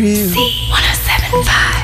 C1075. C1075.